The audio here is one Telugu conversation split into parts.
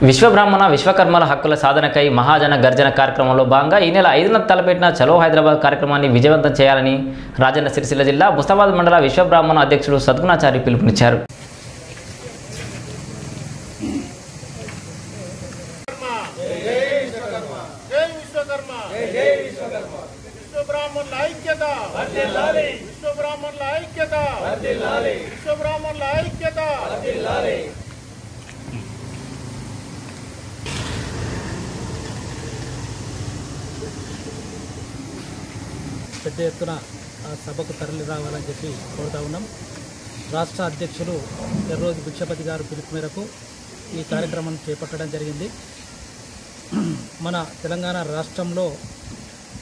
విశ్వబ్రాహ్మణ విశ్వకర్మల హక్కుల సాధనకై మహాజన గర్జన కార్యక్రమంలో భాగంగా ఈ నెల ఐదున తలపెట్టిన చలో హైదరాబాద్ కార్యక్రమాన్ని విజయవంతం చేయాలని రాజన్న సిరిసిల్ల జిల్లా ముస్తాబాద్ మండల విశ్వబ్రాహ్మణ అధ్యక్షుడు సద్గుణాచారి పిలుపునిచ్చారు విశ్వబ్రాహ్మణుల ఐక్యత విశ్వబ్రాహ్మణుల ఐక్యత విశ్వబ్రాహ్మణుల ఐక్యత పెద్ద ఎత్తున ఆ సభకు తరలి రావాలని చెప్పి కోరుతా ఉన్నాం. రాష్ట్ర అధ్యక్షులు ఎర్రోజు భిక్షపతి గారు పిలుపు మేరకు ఈ కార్యక్రమం చేపట్టడం జరిగింది. మన తెలంగాణ రాష్ట్రంలో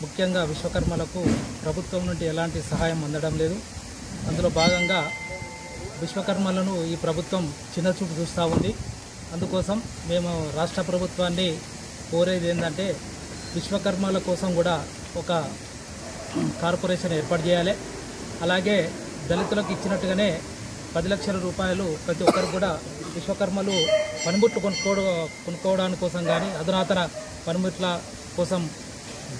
ముఖ్యంగా విశ్వకర్మలకు ప్రభుత్వం నుండి ఎలాంటి సహాయం అందడం లేదు. అందులో భాగంగా విశ్వకర్మలను ఈ ప్రభుత్వం చిన్నచూపు చూస్తూ ఉంది. అందుకోసం మేము రాష్ట్ర ప్రభుత్వాన్ని కోరేది ఏంటంటే విశ్వకర్మల కోసం కూడా ఒక కార్పొరేషన్ ఏర్పాటు చేయాలి. అలాగే దళితులకు ఇచ్చినట్టుగానే పది లక్షల రూపాయలు ప్రతి ఒక్కరు కూడా విశ్వకర్మలు పనిముట్లు కొనుక్కోవడం కొనుక్కోవడానికి కోసం కానీ అధునాతన పనిముట్ల కోసం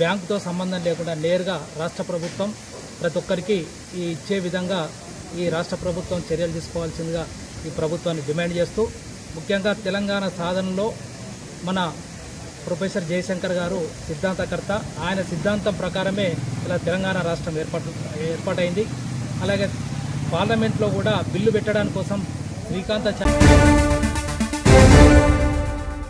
బ్యాంకుతో సంబంధం లేకుండా నేరుగా రాష్ట్ర ప్రభుత్వం ప్రతి ఒక్కరికి ఈ ఇచ్చే విధంగా ఈ రాష్ట్ర ప్రభుత్వం చర్యలు తీసుకోవాల్సిందిగా ఈ ప్రభుత్వాన్ని డిమాండ్ చేస్తూ ముఖ్యంగా తెలంగాణ సాధనలో మన ప్రొఫెసర్ జయశంకర్ గారు సిద్ధాంతకర్త. ఆయన సిద్ధాంతం ప్రకారమే ఇలా తెలంగాణ రాష్ట్రం ఏర్పాటు ఏర్పాటైంది. అలాగే పార్లమెంట్లో కూడా బిల్లు పెట్టడానికి కోసం శ్రీకాంతాచార్య